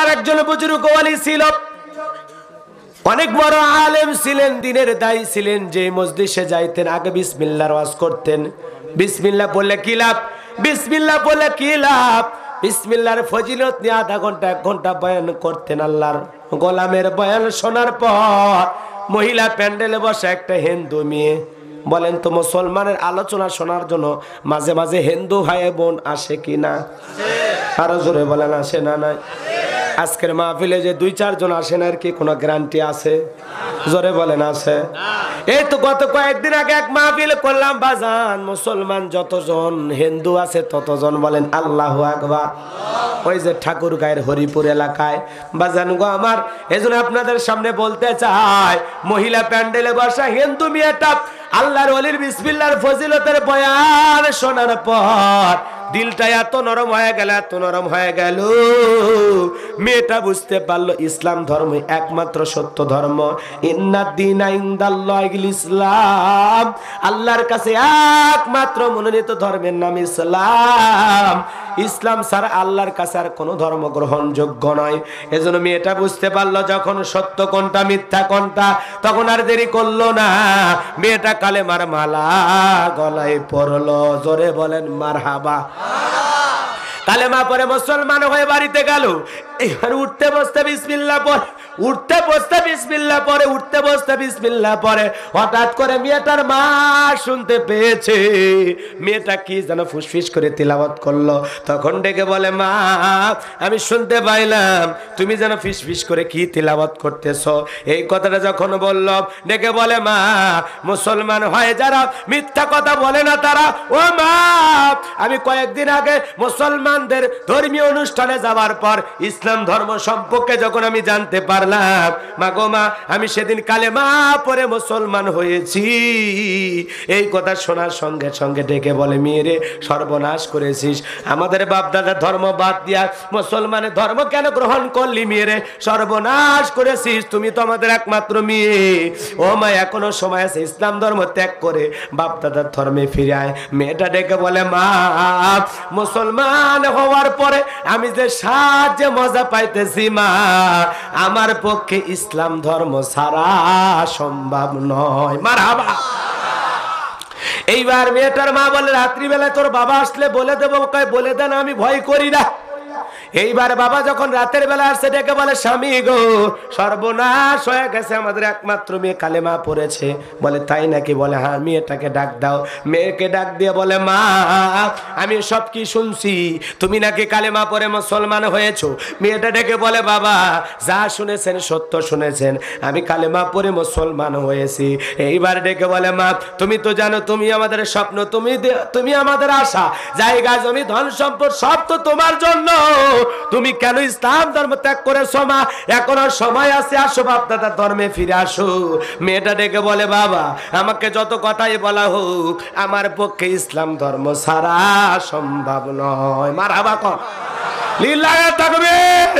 আল্লাহর একজন বুজুর্গ ওয়ালি ছিল। অনেক বড় আলেম ছিলেন, দিনের দায়ী ছিলেন, যে মসজিদে যাইতেন। আগে বিসমিল্লার ওয়াজ করতেন। বিসমিল্লাহ বললে কি লাভ? বিসমিল্লাহ বললে কি লাভ? বিসমিল্লার ফজিলত নিয়ে আধা ঘণ্টা, এক ঘণ্টা বয়ান করতেন আল্লাহর গোলামের বয়ান শোনার পর মহিলা প্যান্ডেলে বসে একটা হিন্দু মেয়ে। বলেন, তো মুসলমানের আলোচনা শোনার জন্য মাঝে মাঝে হিন্দু ভাই বোন আসে কি না? আরও জোরে বলেন, আসে না, নাই। আজকের মাহফিলে যে দুই চারজন আসেন, আর কি কোনো গ্যারান্টি আছে? জোরে বলেন, আছে। এই তো গত কয়েকদিন আগে এক মাহফিল করলাম, বাজান, মুসলমান যতজন, হিন্দু আছে ততজন বলেন, আল্লাহ আকবার। ওই যে ঠাকুর গায়ের হরিপুর এলাকায়। বাজান গো আমার এজন্য আপনাদের সামনে বলতে চাই, মহিলা প্যান্ডেলে বসা হিন্দু মেয়েটা আল্লাহর অলির বিসমিল্লার ফজিলতের বয়ান শোনার পর দিলটা এত নরম হয়ে গেল, এত নরম হয়ে গেল। মেয়েটা বুঝতে পারল, ইসলাম ধর্ম একমাত্র সত্য ধর্ম। ইসলাম। আল্লাহর কাছে একমাত্র মনোনীত ধর্মের নাম ইসলাম। ইসলাম স্যার আল্লাহর কাছে আর কোনো ধর্ম গ্রহণযোগ্য নয়। এজন্য মেয়েটা বুঝতে পারল, যখন সত্য কোনটা, মিথ্যা কোনটা, তখন আর দেরি করল না। মেয়েটা কালেমার মালা গলায় পড়ল জোরে বলেন মার হাবা কালেমা পরে মুসলমান হয়ে বাড়িতে গেল। এবার উঠতে বসতে বিসমিল্লা পরে উঠতে বসতে বিসমিল্লা পরে, উঠতে বসতে বিসমিল্লা পরে। হঠাৎ করে মেয়েটার মা শুনতে পেয়েছে। মেয়েটা কি যেন ফুসফিস করে তিলাবত করল। তখন ডেকে বলে, মা, আমি শুনতে পাইলাম। তুমি যেন ফিসফিস করে কি তিলাবত করতেছ? এই কথাটা যখন বলল, ডেকে বলে, মা, মুসলমান হয় যারা মিথ্যা কথা বলে না তারা, ও মা, আমি কয়েকদিন আগে মুসলমানদের ধর্মীয় অনুষ্ঠানে যাওয়ার পর ইসলাম ধর্ম সম্পর্কে যখন আমি জানতে পারলাম। মা গো মা, আমি সেদিন কালে মা পরে মুসলমান হয়েছি। এই কথা শোনার সঙ্গে সঙ্গে ডেকে বলে, মেয়েরে, সর্বনাশ করেছিস। আমাদের বাপ দাদার ধর্ম বাদ দিয়া মুসলমানের ধর্ম কেন গ্রহণ করলি মেয়েরে? সর্বনাশ করেছিস, তুমি তো আমাদের একমাত্র মেয়ে। ও মা, এখনও সময় আছে, ইসলাম ধর্ম ত্যাগ করে বাপ দাদার ধর্মে ফিরে আয়। মেয়েটা ডেকে বলে, মা, মুসলমান হওয়ার পরে আমি যে সাহায্যে মজা পাইতেছি মা, আমার পক্ষে ইসলাম ধর্ম সারা সম্ভব নয়। মার হাবা এইবার মেয়েটার মা বলে, রাত্রিবেলায় তোর বাবা আসলে বলে দেবো বলে দেন, আমি ভয় করি না। এইবার বাবা যখন রাতের বেলা আসছে, ডেকে বলে, স্বামী গো, সর্বনাশ হয়ে গেছে আমাদের একমাত্র মেয়ে কালেমা পড়েছে। বলে, তাই নাকি? বলে হ্যাঁ মেয়েটাকে ডাক দাও। মেয়েকে ডাক দিয়ে বলে, মা, আমি সব কি শুনছি? তুমি নাকি কালেমা পরে মুসলমান হয়েছো? মেয়েটা ডেকে বলে, বাবা, যা শুনেছেন, সত্য শুনেছেন, আমি কালেমা পরে মুসলমান হয়েছি। এইবার ডেকে বলে, মা, তুমি তো জানো, তুমি আমাদের স্বপ্ন, তুমি তুমি আমাদের আশা, জায়গা, জমি, ধন, সম্পদ, সব তো তোমার জন্য। তুমি কেন ইসলাম ধর্ম ত্যাগ করেছ মা? এখনও সময় আছে, আসো বাপ দাদার ধর্মে ফিরে আসো। মেয়েটা ডেকে বলে, বাবা, আমাকে যত কথাই বলা হোক, আমার পক্ষে ইসলাম ধর্ম ছাড়া সম্ভব নয়। মার হাবা তাকবীর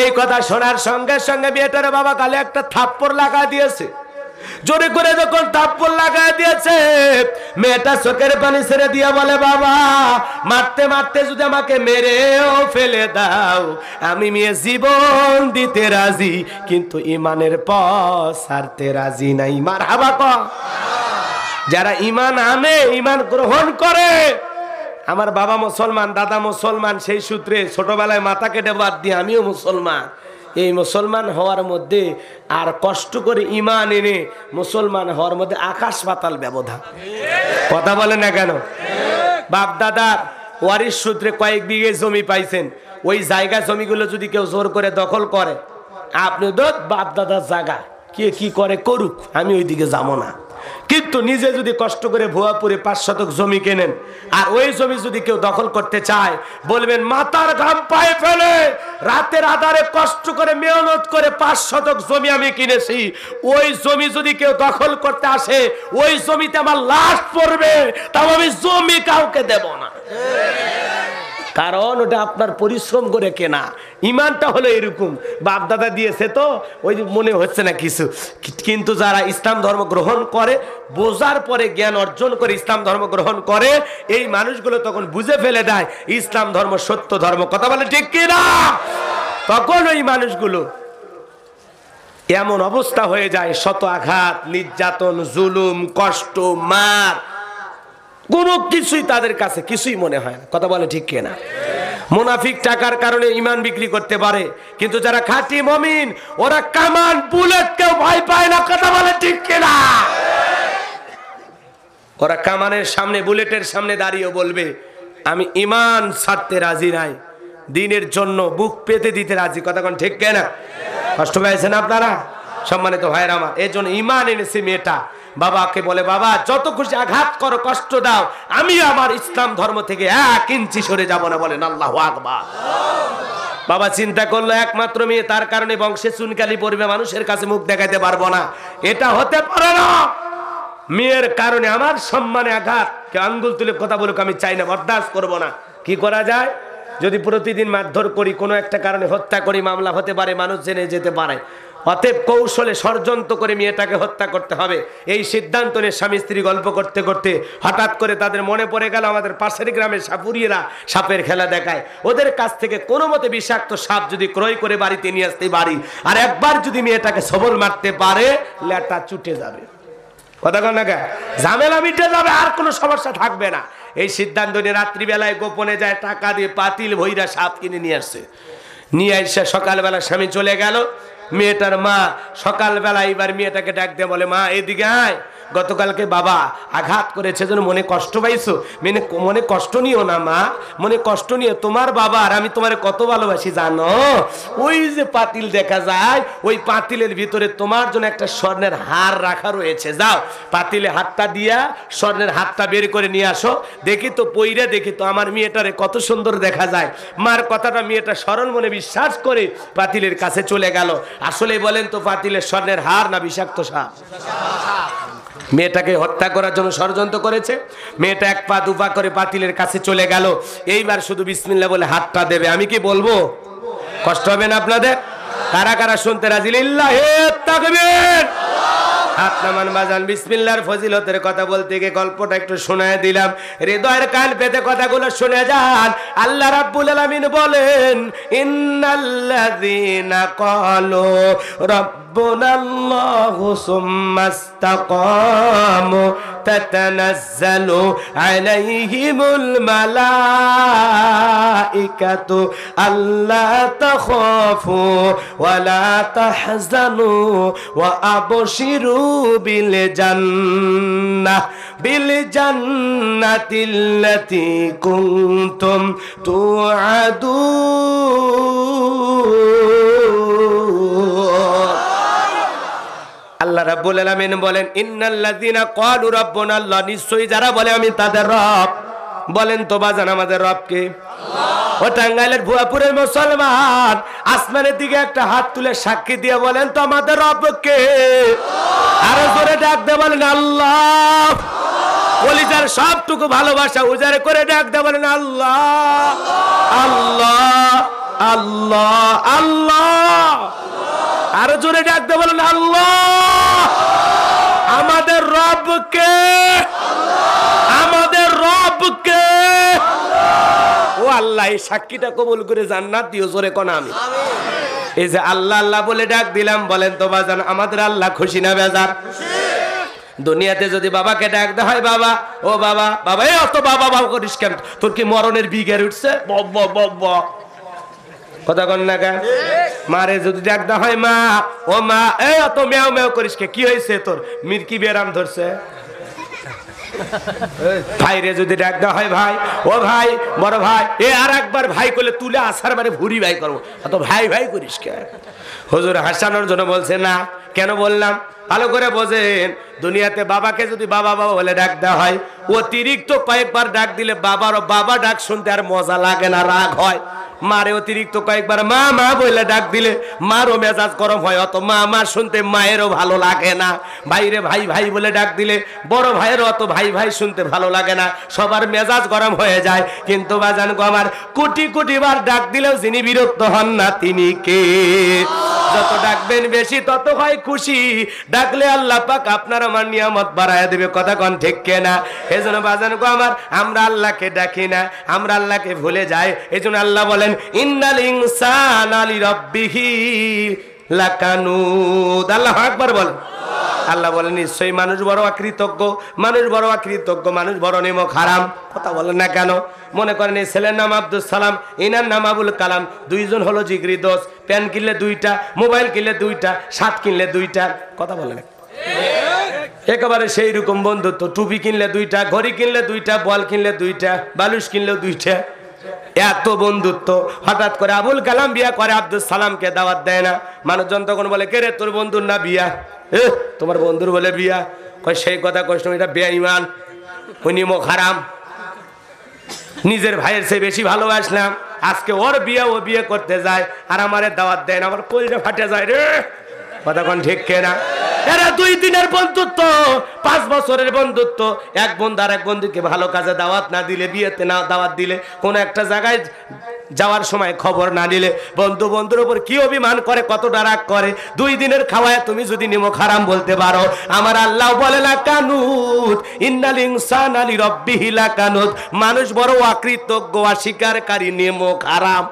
এই কথা শোনার সঙ্গে সঙ্গে মেয়েটার বাবা কালে একটা থাপ্পড় লাগা দিয়েছে। জোরে করে যখন থাপ্পড় লাগা দিয়েছে, মেয়েটা চোখের পানি ছেড়ে দিয়ে বলে, বাবা, মারতে মারতে যদি আমাকে মেরেও ফেলে দাও, আমি মেয়ে জীবন দিতে রাজি, কিন্তু ইমানের পথ সারতে রাজি নাই। মার হাবা কর যারা ইমান আনে, ইমান গ্রহণ করে, আমার বাবা মুসলমান, দাদা মুসলমান, সেই সূত্রে ছোটবেলায় মাথা কেটে বাদ দিয়ে আমিও মুসলমান। এই মুসলমান হওয়ার মধ্যে আর কষ্ট করে ইমান এনে মুসলমান হওয়ার মধ্যে আকাশ পাতাল ব্যবধান। কথা বলে না কেন? বাপ দাদার ওয়ারিস সূত্রে কয়েক বিঘে জমি পাইছেন। ওই জায়গা জমিগুলো যদি কেউ জোর করে দখল করে, আপনি তো বাপ দাদার জায়গা। কে কি করে করুক, আমি ওইদিকে যাব না। কিন্তু নিজে যদি কষ্ট করে ভুয়াপুরে পাঁচ শতক জমি কেনেন, আর ওই জমি যদি কেউ দখল করতে চায়, বলবেন মাথার ঘাম পায়ে ফেলে, রাতের আধারে কষ্ট করে মেহনত করে পাঁচ শতক জমি আমি কিনেছি। ওই জমি যদি কেউ দখল করতে আসে, ওই জমিতে আমার লাশ পড়বে, তাও আমি জমি কাউকে দেব না। কারণ ওটা আপনার পরিশ্রম করে কেনা। ইমানটা হলো এরকম। বাপ দাদা দিয়েছে তো, ওই মনে হচ্ছে না কিছু। কিন্তু যারা ইসলাম ধর্ম গ্রহণ করে, বোঝার পরে জ্ঞান অর্জন করে ইসলাম ধর্ম গ্রহণ করে, এই মানুষগুলো তখন বুঝে ফেলে দেয়, ইসলাম ধর্ম সত্য ধর্ম। কথা বলে ঠিক কিনা তখন ওই মানুষগুলো এমন অবস্থা হয়ে যায়, শত আঘাত, নির্যাতন, জুলুম, কষ্ট, মার। কোনো কিছুই তাদের কাছে কিছুই মনে হয় না। কথা বলে ঠিক কিনা? মুনাফিক টাকার কারণে ইমান বিক্রি করতে পারে, কিন্তু যারা খাঁটি মমিন, ওরা কামান, বুলেট কেউ ভয় পায় না। কথা বলে ঠিক কিনা? ওরা কামানের সামনে, বুলেটের সামনে দাঁড়িয়ে বলবে, আমি ইমান ছাড়তে রাজি নাই। দিনের জন্য বুক পেতে দিতে রাজি। কথা কোন ঠিক কেনা? কষ্ট পেয়েছেন আপনারা? সম্মানিত ভাইয়ের আমার এই জন্য ইমান এনেছে মেয়েটা। বাবাকে বলে, বাবা, যত খুশি আঘাত করো, কষ্ট দাও। আমি আমার ইসলাম ধর্ম থেকে এক ইঞ্চি সরে যাব না, বলেন আল্লাহ আকবার। বাবা চিন্তা করল, একমাত্র মেয়ে, তার কারণে বংশে চুনকালি পড়বে, মানুষের কাছে মুখ দেখাইতে পারব না। এটা হতে পারে না। মেয়ের কারণে আমার সম্মানে আঘাত। কেউ আঙ্গুল তুলে কথা বলুক, আমি চাই না, বরদাস্ত করব না। কি করা যায়? যদি প্রতিদিন মারধর করি, কোনো একটা কারণে হত্যা করি, মামলা হতে পারে, মানুষ জেনে যেতে পারে। অতএব কৌশলে ষড়যন্ত্র করে মেয়েটাকে হত্যা করতে হবে। এই সিদ্ধান্ত নিয়ে স্বামী স্ত্রী গল্প করতে করতে হঠাৎ করে তাদের মনে পড়ে গেল আমাদের পাশের গ্রামের সাপুরিয়েরা সাপের খেলা দেখায়। ওদের কাছ থেকে কোনো মতে বিষাক্ত সাপ যদি ক্রয় করে বাড়িতে নিয়ে আসতে পারি, আর একবার যদি মেয়েটাকে সবল মারতে পারে, লেটা চুটে যাবে। কথা কন না ঝামেলা মিটে যাবে, আর কোনো সমস্যা থাকবে না। এই সিদ্ধান্ত নিয়ে রাত্রিবেলায় গোপনে যায়, টাকা দিয়ে পাতিল ভৈরা সাপ কিনে নিয়ে আসছে নিয়ে এসে সকালবেলা স্বামী চলে গেল। মেয়েটার মা সকালবেলা এবার মেয়েটাকে ডাক দিয়ে বলে, মা, এদিকে আয়। গতকালকে বাবা আঘাত করেছে যেন মনে কষ্ট পাইছো? মেনে মনে কষ্ট নিও না, মা। মনে কষ্ট নিও। তোমার বাবা আর আমি তোমার কত ভালোবাসি, জানো? ওই যে পাতিল দেখা যায়, ওই পাতিলের ভিতরে তোমার জন্য একটা স্বর্ণের হার রাখা রয়েছে। যাও, পাতিলে হাতটা দিয়া স্বর্ণের হাতটা বের করে নিয়ে আসো। দেখি তো পইরে, দেখি তো আমার মেয়েটারে কত সুন্দর দেখা যায়। মার কথাটা মেয়েটা সরল মনে বিশ্বাস করে পাতিলের কাছে চলে গেল। আসলে বলেন তো পাতিলের স্বর্ণের হার না বিষাক্ত সাপ? মেয়েটাকে হত্যা করার জন্য ষড়যন্ত্র করেছে। মেয়েটা এক পা দুপা করে পাতিলের কাছে চলে গেল। এইবার শুধু বিসমিল্লা বলে হাতটা দেবে। আমি কি বলব? কষ্ট হবে না আপনাদের? কারা কারা শুনতে রাজি? হে তাকবীর! হাত নামান বাজান, বিসমিল্লার ফজিলতের কথা বলতে গিয়ে গল্পটা একটু শোনায় দিলাম। হৃদয়ের কান পেতে কথাগুলো শুনে যান। আল্লাহ রাব্বুল আলামিন বলেন, ইন্নাল্লাযীনা ক্বালু রাব্বুনাল্লাহু সুম্মাস্তাকামু তাতানাজ্জালু আলাইহিমুল মালাইকাতু আল্লা তাখাফু ওয়ালা তাহজানু ওয়া আবশিরু বিল জান্নাহ বিল জান্নাতিল্লাতী কুনতুম তুআদুন আল্লাহ রাব্বুল আলামিন বলেন, ইন্নাল্লাযীনা ক্বালু রাব্বুনা আল্লাহ। নিশ্চয়ই যারা বলে, আমি তাদের রব। বলেন তো বাজান, আমাদের রবকে ও টাঙ্গাইলের ভুয়াপুরের মুসলমান, আসমানের দিকে একটা হাত তুলে সাক্ষী দিয়ে বলেন, তো আমাদের রবকে আরও জোরে ডাক দে বলেন, আল্লাহ। কলিজার সবটুকু ভালোবাসা উজাড় করে ডাক দে বলেন, আল্লাহ। আল্লাহ। আল্লাহ। আল্লাহ। আরও জোরে ডাকতে বলেন, আল্লাহ। আমাদের রবকে আমাদের রবকে। ও আল্লাহ এই সাক্ষীটা কবুল করে জান্নাত দিও জোরে কোন আমি। এই যে আল্লাহ আল্লাহ বলে ডাক দিলাম বলেন তো বাজান আমাদের আল্লাহ খুশি না বেজার? দুনিয়াতে যদি বাবাকে ডাক দেওয়া হয় বাবা ও বাবা বাবা এই অত বাবা বাবা করিস কেন? তোর কি মরণের বিঘের উঠছে? বব বব বব বব। কথা কন না মারে যদি ডাক হয় মা, ও মা, এ, অত মেও মেও করিস কে? কি হয়েছে তোর? মির্কি বেরাম ধরছে। ভাইরে যদি ডাক হয় ভাই, ও ভাই, বড় ভাই, এ আর একবার ভাই করলে তুলে আসার মানে ভুরি ভাই করব। অত ভাই ভাই করিস কে? হুজুর হাসানোর জন্য বলছে, না, কেন বললাম? ভালো করে বোঝেন, দুনিয়াতে বাবাকে যদি বাবা বাবা বলে ডাক দেওয়া হয়, অতিরিক্ত কয়েকবার ডাক দিলে বাবার বাবা ডাক শুনতে আর মজা লাগে না, রাগ হয়। মারে অতিরিক্ত কয়েকবার মা মা বলে ডাক দিলে, মারও মেজাজ গরম হয়, অত মা মা শুনতে মায়েরও ভালো লাগে না। ভাইরে ভাই ভাই বলে ডাক দিলে, বড় ভাইয়েরও অত ভাই ভাই শুনতে ভালো লাগে না। সবার মেজাজ গরম হয়ে যায়। কিন্তু বাজান গো আমার, কোটি কোটি বার ডাক দিলেও যিনি বিরক্ত হন না তিনি কে? যত ডাকবেন বেশি তত হয় খুশি। ডাকলে আল্লাহ পাক আপনার আমার নিয়ামত বাড়ায় দেবে। কথা কন ঠিক কেনা? এই জন্য বাজান গো আমার, আমরা আল্লাহকে ডাকি না, আমরা আল্লাহকে ভুলে যাই। এই আল্লাহ আল্লাহ বলেন, ইন্নাল ইনসান আলী রব্বিহি লাকানুদ। আল্লাহ একবার বলেন। আল্লাহ বলেন, নিশ্চয়ই মানুষ বড় অকৃতজ্ঞ, মানুষ বড় অকৃতজ্ঞ, মানুষ বড় নিমক হারাম। কথা বলেন না কেন? মনে করেন, এই ছেলের নাম আব্দুল সালাম, ইনার নাম আবুল কালাম, দুইজন হলো জিগরি দোষ, প্যান কিনলে দুইটা, মোবাইল কিনলে দুইটা, শার্ট কিনলে দুইটা। কথা বলেন একেবারে সেই রকম বন্ধুত্ব, টুপি কিনলে দুইটা, ঘড়ি কিনলে দুইটা, বল কিনলে দুইটা, বালুশ কিনলে দুইটা। এত বন্ধুত্ব। হঠাৎ করে আবুল কালাম বিয়া করে আব্দুল সালামকে দাওয়াত দেয় না। মানুষজন তখন বলে, কে রে তোর বন্ধুর না বিয়া? তোমার বন্ধুর বলে বিয়া? কয়, সেই কথা কষ্ট এটা বেঈমান। উনি মুখ হারাম। নিজের ভাইয়ের সে বেশি ভালোবাসলাম আজকে ওর বিয়ে, ও বিয়ে করতে যায়, আর আমারে দাওয়াত দেয় না। আমার কলিটা ফাটে যায় রে। কতক্ষণ ঠিক কেনা? এরা দুই দিনের বন্ধুত্ব, পাঁচ বছরের বন্ধুত্ব। এক বন্ধু আর এক বন্ধুকে ভালো কাজে দাওয়াত না দিলে, বিয়েতে না দাওয়াত দিলে, কোন একটা জায়গায় যাওয়ার সময় খবর না নিলে, বন্ধু বন্ধুর উপর কি অভিমান করে কতটা রাগ করে। দুই দিনের খাওয়ায় তুমি যদি নিমক হারাম বলতে পারো, আমার আল্লাহ বলে না কানুত ইন্নাল ইনসান আলী রব্বিহি লাকানুত। মানুষ বড় অকৃতজ্ঞ অস্বীকারী নিমক হারাম।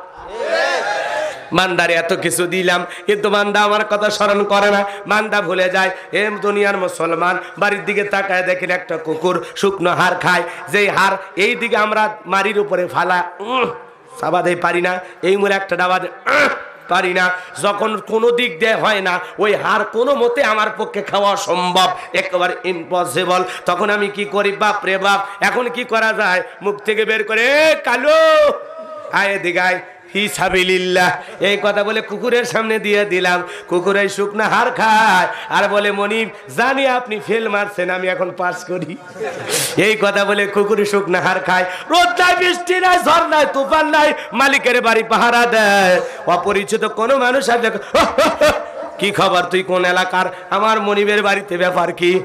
মান্দারে এত কিছু দিলাম কিন্তু মান্দা আমার কথা স্মরণ করে না। মান্দা ভুলে যায় এম দুনিয়ার মুসলমান বাড়ির দিকে তাকায় দেখেন একটা কুকুর শুকনো হার খায়। যেই হার এই দিকে আমরা মারির উপরে ফালা চাবাদে পারি না। এই মরে একটা ডাবা দে- উহ, পারি না। যখন কোনো দিক দিয়ে হয় না ওই হার কোনো মতে আমার পক্ষে খাওয়া সম্ভব একেবারে ইম্পসিবল তখন আমি কি করি? বাপ রে বাপ এখন কি করা যায়? মুখ থেকে বের করে কালো আয় এদিকে আয় হিসাবিল্লাহ এই কথা বলে কুকুরের সামনে দিয়ে দিলাম। কুকুরের শুকনা হার খায়। আর বলে, মনিব, জানি আপনি ফেল মারছেন, আমি এখন পাস করি। এই কথা বলে কুকুর শুকনা হার খায়। রোদ নাই, বৃষ্টি নাই, ঝড় নাই, তুফান নাই, মালিকের বাড়ি পাহারা দেয়। অপরিচিত কোনো মানুষ আসবে কি খবর, তুই কোন এলাকার? আমার মনিবের বাড়িতে ব্যাপার কি?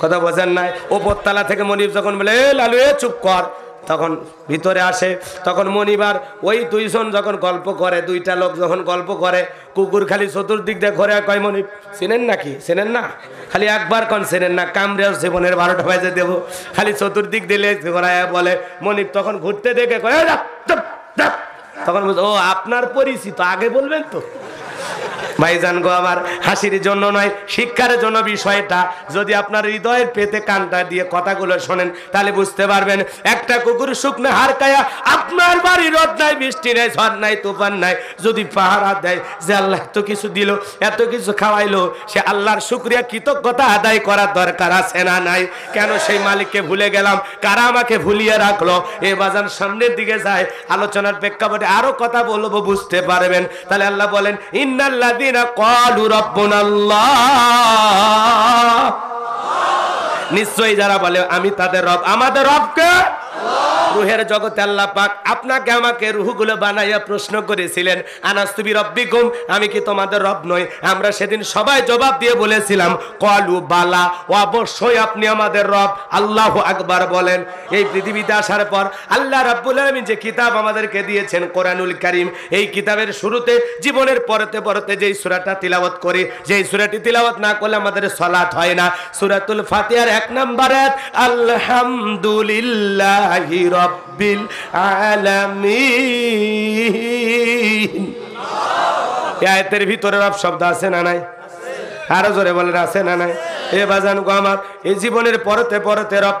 কথা বোঝেন নাই। ওপরতলা থেকে মনিব যখন বলে, "এ লালু, এ চুপ কর। তখন ভিতরে আসে তখন মনিবার ওই দুইজন যখন গল্প করে দুইটা লোক যখন গল্প করে কুকুর খালি চতুর্দিক দিয়ে ঘরে কয় মনিব চেনেন নাকি? চেনেন না? খালি একবার কন চেনেন না কামড়ে জীবনের বারোটা বাজে দেবো। খালি চতুর্দিক দিলে ঘোরায় বলে মনিব তখন ঘুরতে দেখে কয় "এ, যা, তখন ও আপনার পরিচিত আগে বলবেন তো। ভাইজান গো, আমার হাসির জন্য নয়, শিক্ষার জন্য বিষয়টা। যদি আপনার হৃদয়ের পেতে কানটা দিয়ে কথাগুলো শোনেন, তাহলে বুঝতে পারবেন, একটা কুকুর শুকনো হার কায়া আপনার বাড়ি রোদ নাই, বৃষ্টি নাই, ঝড় নাই, তুফান নাই, যদি পাহারা দেয়, যে আল্লাহ এত কিছু দিল, এত কিছু খাওয়াইলো, সে আল্লাহর শুক্রিয়া, কৃতজ্ঞতা আদায় করার দরকার আছে না নাই? কেন সেই মালিককে ভুলে গেলাম? কারা আমাকে ভুলিয়ে রাখল? এ বাজান সামনের দিকে যায়, আলোচনার প্রেক্ষাপটে আরও কথা বলব, বুঝতে পারবেন। তাহলে আল্লাহ বলেন নিশ্চয়ই যারা বলে আমি তাদের রব আমাদের রবকে রুহের জগতে আল্লাহ পাক আপনাকে আমাকে রুহগুলো বানাইয়া প্রশ্ন করেছিলেন আনাস্তুবি রব্বিকুম আমি কি তোমাদের রব নই? আমরা সেদিন সবাই জবাব দিয়ে বলেছিলাম, কলু, বালা, অবশ্যই আপনি আমাদের রব। আল্লাহ আকবার বলেন। এই পৃথিবীতে আসার পর আল্লাহ রাব্বুল আলামিন যে কিতাব আমাদেরকে দিয়েছেন, কোরআনুল কারীম, এই কিতাবের শুরুতে, জীবনের পরতে পরতে যেই সূরাটা তিলাওয়াত করি, যেই সূরাটি তিলাওয়াত না করলে আমাদের সালাত হয় না। সূরাতুল ফাতিহার এক নম্বর আলহামদুলিল্লাহি রাব্বিল আলামিন। আয়াতের ভিতরে রব শব্দ আছে না নাই? আরও জোরে বলেন, আছে না নাই? এ বাজান গো আমার এই জীবনের পরতে পরতে রব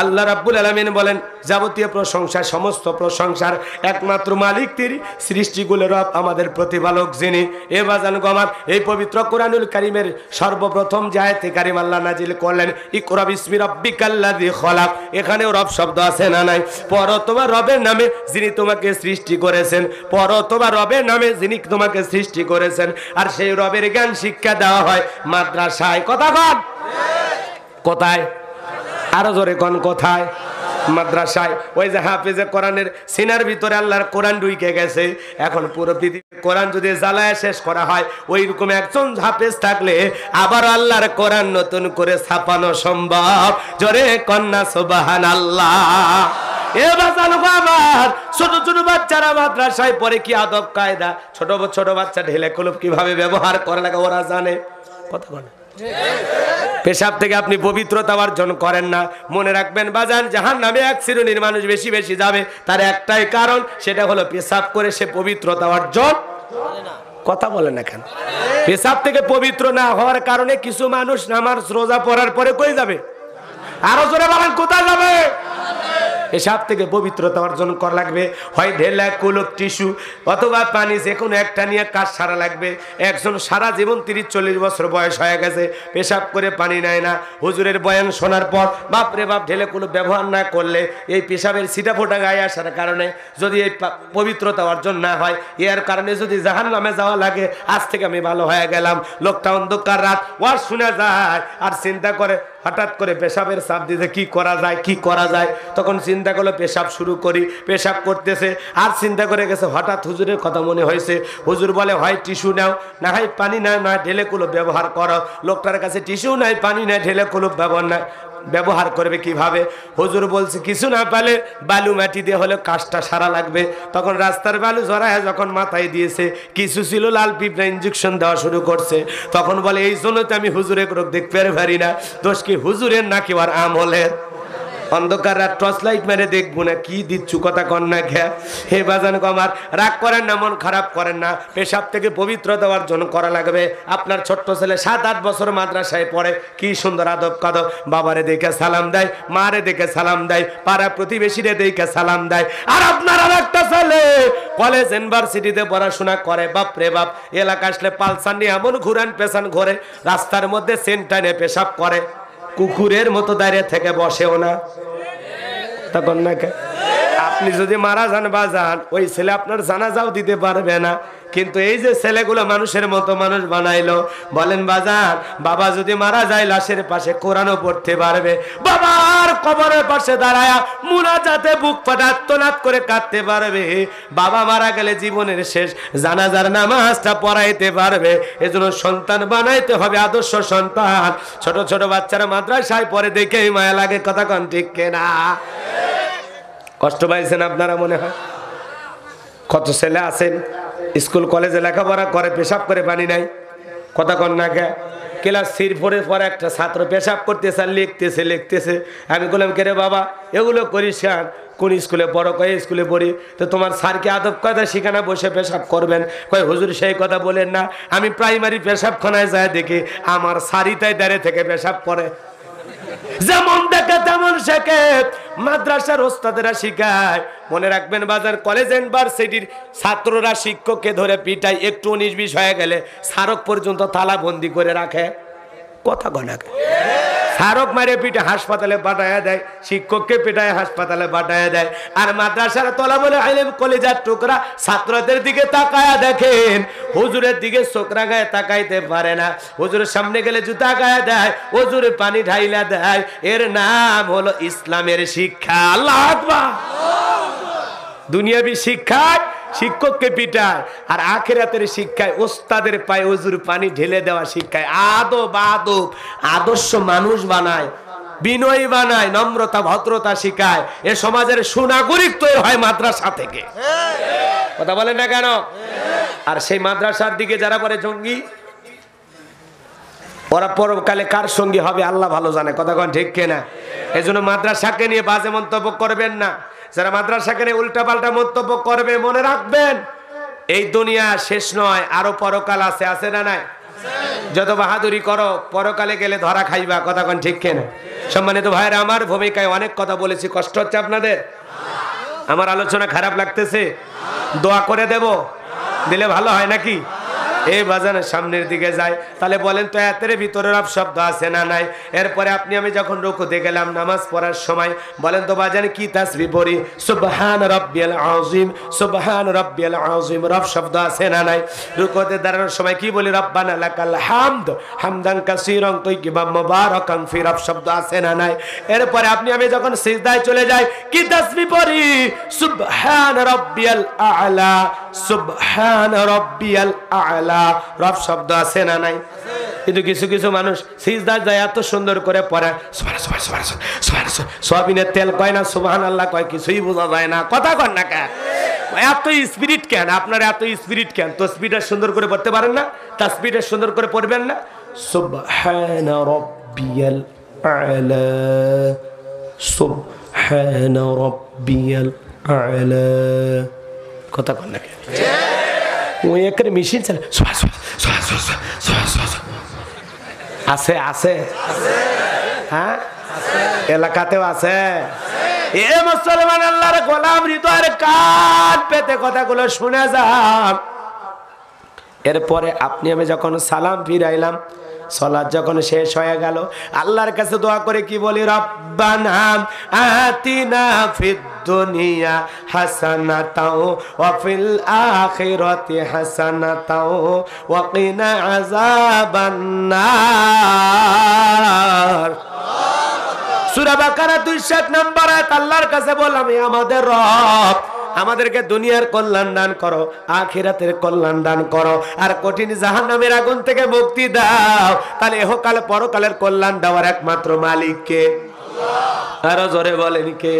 আল্লাহ রাব্বুল আলামিন বলেন যাবতীয় প্রশংসা সমস্ত প্রশংসার একমাত্র মালিক তিনি সৃষ্টিগুলো রব আমাদের প্রতিপালক যিনি। এ বাজান গো আমার এই পবিত্র কোরআনুল কারিমের সর্বপ্রথম যে আয়াতে কারিম আল্লাহ নাজিল করলেন ইকরা বিসমি রাব্বিকাল্লাযী খলাক। এখানেও রব শব্দ আছে না নাই? পর তোমার রবের নামে যিনি তোমাকে সৃষ্টি করেছেন পর তোমার রবের নামে যিনি তোমাকে সৃষ্টি করেছেন। আর সেই রবের জ্ঞান শিক্ষা দেওয়া হয় মাদ্রাসায়। কথা কন? কোথায়? আরও জোরে কোন কোথায়? মাদ্রাসায়। ওই যে হাফিজে কোরআনের সিনার ভিতরে আল্লাহর কোরআন ঢুকে গেছে। এখন পুরো পৃথিবীর কোরআন যদি জ্বালায় শেষ করা হয় ওই রকম একজন হাফেজ থাকলে আবার আল্লাহর কোরআন নতুন করে ছাপানো সম্ভব। জোরে কন্যা সুবাহান আল্লাহ ছোট ছোট বাচ্চারা মাদ্রাসায় পরে কি আদব কায়দা? ছোট ছোট বাচ্চা ঢেলে কলুপ কীভাবে ব্যবহার করে লাগে ওরা জানে। কথা বলে। পেশাব থেকে আপনি পবিত্রতা অর্জন করেন না। মনে রাখবেন বাজান জাহান নামে এক শ্রেণির মানুষ বেশি বেশি যাবে। তার একটাই কারণ সেটা হলো পেশাব করে সে পবিত্রতা অর্জন কথা বলেন এখন কেন? পেশাব থেকে পবিত্র না হওয়ার কারণে কিছু মানুষ নামার রোজা পড়ার পরে কই যাবে? আরও জোরে বলেন কোথায় যাবে? এসব থেকে পবিত্রতা অর্জন করা লাগবে। হয় ঢেলা কুলক টিস্যু অথবা পানি যে কোনো একটা নিয়ে কাজ সারা লাগবে। একজন সারা জীবন তিরিশ, চল্লিশ বছর বয়স হয়ে গেছে, পেশাব করে পানি নেয় না। হুজুরের বয়ান শোনার পর বাপরে বাপ ঢেলে কুলো ব্যবহার না করলে এই পেশাবের সিটা ফোটা গায়ে আসার কারণে যদি এই পবিত্রতা অর্জন না হয়, এর কারণে যদি জাহান নামে যাওয়া লাগে, আজ থেকে আমি ভালো হয়ে গেলাম। লোকটা অন্ধকার রাত, ওয়াজ শুনে যায়, আর চিন্তা করে হঠাৎ করে পেশাবের চাপ দিতে কি করা যায়, কি করা যায়? তখন চিন্তা করল, পেশাব শুরু করি, পেশাব করতেছে, আর চিন্তা করে গেছে, হঠাৎ হুজুরের কথা মনে হয়েছে। হুজুর বলে, হয়, টিস্যু নাও। না হয় পানি নাও না ঢেলে কুলো ব্যবহার করো। লোকটার কাছে টিস্যু নাই, পানি নাই, ঢেলে কুলো ব্যবহার নাই ব্যবহার করবে কীভাবে? হুজুর বলছে, কিছু না পালে বালু মাটি দিয়ে হলে কাজটা সারা লাগবে। তখন রাস্তার বালু জড়ায় যখন মাথায় দিয়েছে, কিছু ছিল, লাল পিঁপড়া ইঞ্জেকশন দেওয়া শুরু করছে। তখন বলে, এই জন্য তো আমি হুজুরের রোগ দেখতে পারি না। দোষ কি হুজুরের নাকি আর আমলের? অন্ধকার টর্চ লাইট মেরে দেখব না, কি দিচ্ছু কথা না হে বাজান কমার রাগ করেন না, মন খারাপ করেন না। পেশাব থেকে পবিত্রতা অর্জন করা লাগবে। আপনার ছোট্ট ছেলে সাত আট বছর মাদ্রাসায় পড়ে, কি সুন্দর আদব কাদব। বাবারে দেখে সালাম দেয়, মারে দেখে সালাম দেয়, পাড়া প্রতিবেশীরে দেখে সালাম দেয়। আর আপনার আর একটা ছেলে, কলেজ, ইউনিভার্সিটিতে পড়াশোনা করে, বাপ রে বাপ। এলাকা আসলে পালসার নিয়ে এমন ঘুরান পেছান ঘোরে, রাস্তার মধ্যে সেন্টাইনে পেশাব করে। কুকুরের মতো দাঁড়িয়ে থেকে বসেও না তখন না? আপনি যদি মারা যান বা যান, ওই ছেলে আপনার জানাজাও দিতে পারবে না। কিন্তু এই যে ছেলেগুলো মানুষের মতো মানুষ বানাইলো, বলেন, বাজান, বাবা যদি মারা যায়, লাশের পাশে কোরআনও পড়তে পারবে। বাবার কবরের পাশে দাঁড়ায় মুনাজাতে বুক ফাটাত্তনাদ করে কাঁদতে পারবে। বাবা মারা গেলে জীবনের শেষ, জানাজার নামাজটা পড়াইতে পারবে। এজন্য সন্তান বানাইতে হবে আদর্শ সন্তান। ছোট ছোট বাচ্চারা মাদ্রাসায় পরে দেখেই মায়া লাগে, কথা কন ঠিক কেনা? কষ্ট পাইছেন আপনারা মনে হয়? কত ছেলে আছেন? স্কুল, কলেজে লেখাপড়া করে, পেশাব করে পানি নাই। কথা কন না কে? ক্লাস থ্রি ফোরে পরে একটা ছাত্র পেশাব করতেছে আর লিখতেছে লিখতেছে। আমি বললাম, কে রে বাবা, এগুলো করিস কেন কোন স্কুলে পড়ো, কয় স্কুলে পড়ি? তো তোমার স্যারকে আদব কথা সেখানে বসে পেশাব করবেন। কয়, হুজুর, সেই কথা বলেন না। আমি প্রাইমারি পেশাবখানায় যাই দেখি, আমার সারিতায় দাঁড়িয়ে থেকে পেশাব করে। যেমন দেখে তেমন শেখে। মাদ্রাসার ওস্তাদেরা শিখায়। মনে রাখবেন বাজার কলেজ ইউনিভার্সিটির ছাত্ররা শিক্ষককে ধরে পিটায়, একটু উনিশ বিশ হয়ে গেলে স্মারক পর্যন্ত তালা বন্দি করে রাখে। কথা গনাকে স্মারক মারে পিঠে হাসপাতালে পাঠায় দেয়, শিক্ষককে পিঠায় হাসপাতালে পাঠায় দেয়, আর মাদ্রাসার তলা বলে আইলেম কলেজার টুকরা ছাত্রদের দিকে তাকায়া দেখেন। হুজুরের দিকে চোখরা গায়ে তাকাইতে পারে না। হুজুরের সামনে গেলে জুতা গায়ে দেয়, হুজুরে পানি ঢাইলা দেয়। এর নাম হলো ইসলামের শিক্ষা। আল্লাহ দুনিয়াবি শিক্ষায় শিক্ষককে পিটায়, আর আখেরাতের শিক্ষায় ওস্তাদের পায়ে অজুর পানি ঢেলে দেওয়া শিক্ষায় আদব আদব, আদর্শ মানুষ বানায়, বিনয়ী বানায়, নম্রতা, ভদ্রতা শিখায়। এ সমাজের সুনাগরিক তৈরি হয় মাদ্রাসা থেকে। কথা বলেন না কেন? আর সেই মাদ্রাসার দিকে যারা পরে জঙ্গি, ওরা পরকালে কার সঙ্গী হবে আল্লাহ ভালো জানে। কথা ঠিক কেনা? এই জন্য মাদ্রাসাকে নিয়ে বাজে মন্তব্য করবেন না। যারা মাদ্রাসাকে নিয়ে উল্টা পাল্টা মন্তব্য করবে, মনে রাখবেন, এই দুনিয়া শেষ নয়, আরও পরকাল আছে আছে না নাই? যত বাহাদুরি করো, পরকালে গেলে ধরা খাইবা, কথা কন ঠিক কেনা? সম্মানিত ভাইয়ের, আমার ভূমিকায় অনেক কথা বলেছি, কষ্ট হচ্ছে আপনাদের? আমার আলোচনা খারাপ লাগতেছে? দোয়া করে দেব? দিলে ভালো হয় নাকি? এই বাজানের সামনের দিকে যায়। তাহলে বলেন তো, এতের ভিতরে রব শব্দ আছে না নাই? এরপরে আপনি, আমি যখন রুকুতে গেলাম, নামাজ পড়ার সময়, বলেন তো বাজানে কি তাসবি পড়ি? সুবহান রাব্বিয়াল আযীম, সুবহান রাব্বিয়াল আযীম রব শব্দ আছে না নাই? রুকুতে দাঁড়ানোর সময় কি বলি? রব্বানা লাকাল হামদ, হামদান কাসীরান তাইয়িবাম মুবারাকান, ফি রব শব্দ আছে না নাই? এরপরে আপনি, আমি যখন সিজদায় চলে যাই, কি তাসবি পড়ি? সুবহান রাব্বিয়াল আ'লা, সুবহান রাব্বিয়াল আ'লা। রব শব্দ আছে না নাই? কিন্তু কিছু কিছু মানুষ সিজদা যায় এত সুন্দর করে সুবহান সোয়াবিনের তেল কয় না সুবহান আল্লাহ কয়, কিছুই বোঝা যায় না। কথা কন না কেন এত স্পিরিট কেন? আপনার এত স্পিরিট কেন? তো স্পিডটা সুন্দর করে পড়তে পারেন না? তা স্পিডে সুন্দর করে পড়বেন না? কথা কন না কেন ওই একের মেশিন চালে। আছে আছে হ্যাঁ এলাকাতেও আছে এ মুসলমান আল্লাহর গোলাম হৃদয়ের কান পেতে কথাগুলো শুনে যান এরপরে আপনি আমি যখন সালাম ফিরাইলাম সলাদ যখন শেষ হয়ে গেল আল্লাহর কাছে দোয়া করে কি বলি রব্বানা আতিনা ফিদ দুনিয়া হাসানাতাও, ওয়া ফিল আখিরাতি হাসানাতাও, ওয়া কিনা আযাবান সূরা বাকারা 207 নম্বর আয়াত, আল্লাহর কাছে বললাম আমাদের রব, আমাদেরকে দুনিয়ার কল্যাণ দান করো, আখিরাতের কল্যাণ দান করো, আর কঠিন জাহান্নামের আগুন থেকে মুক্তি দাও। তাহলে এহকাল পরকালের কল্যাণ দেওয়ার একমাত্র মালিককে আরও জোরে বলেন কে?